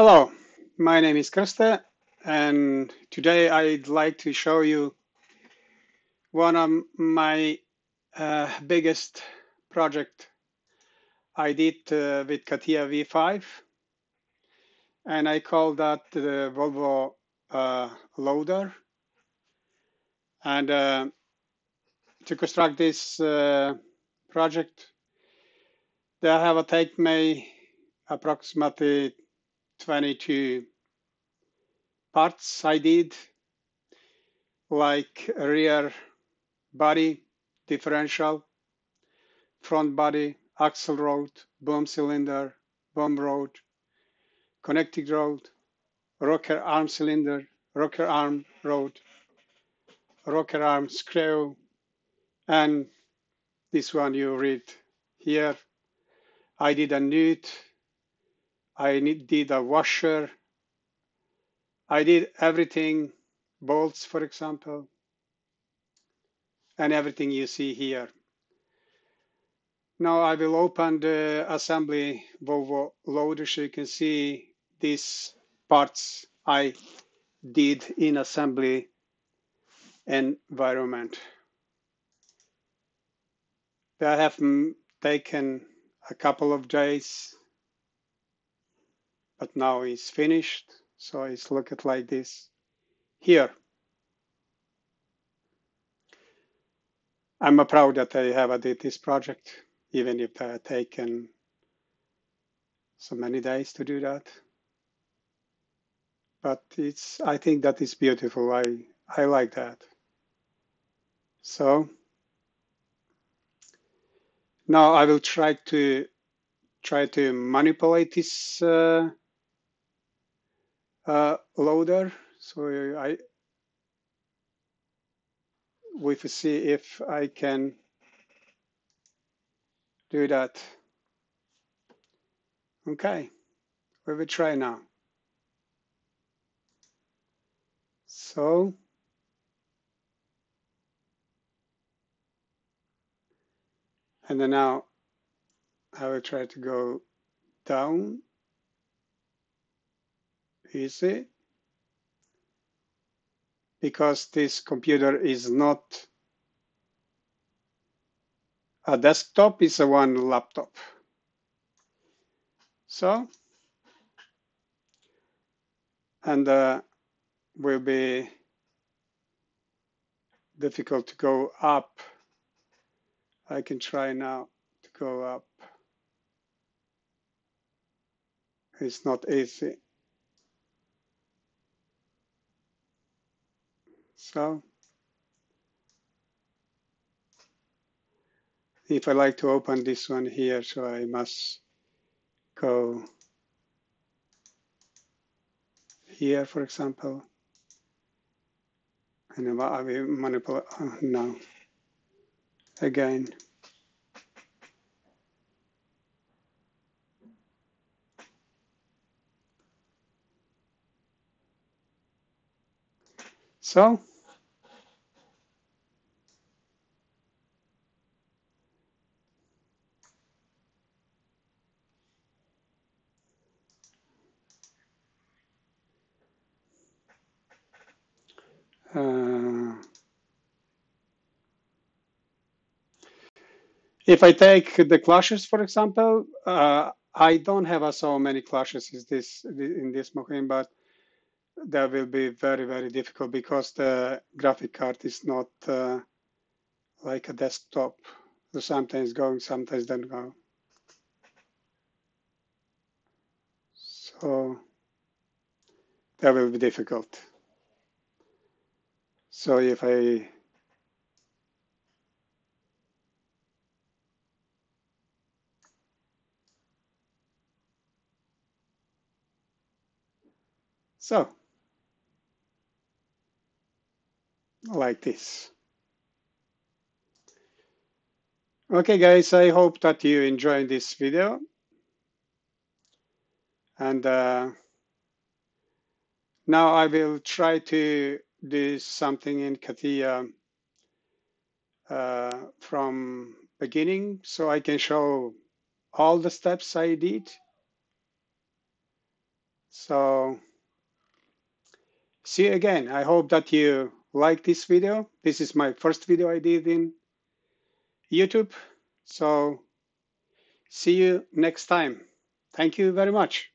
Hello, my name is Krste, and today I'd like to show you one of my uh, biggest project I did uh, with CATIA V5, and I call that the Volvo uh, loader. And uh, to construct this uh, project, they have taken me approximately 22 parts I did, like rear body, differential, front body, axle rod, boom cylinder, boom rod, connecting rod, rocker arm cylinder, rocker arm rod, rocker arm screw, and this one you read here. I did a nut I did a washer. I did everything, bolts, for example, and everything you see here. Now I will open the assembly Volvo loader so you can see these parts I did in assembly environment. They have taken a couple of days but now it's finished. So it's looked like this here. I'm proud that I have did this project, even if has taken so many days to do that. But it's, I think that is beautiful. I, I like that. So now I will try to try to manipulate this uh, Uh, loader. So I we see if I can do that. Okay, we will try now. So and then now I will try to go down easy because this computer is not a desktop, it's a one laptop. So, and uh, will be difficult to go up. I can try now to go up. It's not easy. So if I like to open this one here, so I must go here, for example, and I will manipulate, oh, no, again. So if I take the clashes, for example, uh, I don't have so many clashes in this in this machine, but that will be very, very difficult because the graphic card is not uh, like a desktop. So sometimes going, sometimes don't go. So that will be difficult. So if I So like this. Okay, guys, I hope that you enjoyed this video. And uh, now I will try to do something in CATIA uh, from beginning so I can show all the steps I did. So see you again. I hope that you like this video. This is my first video I did in YouTube. So see you next time. Thank you very much.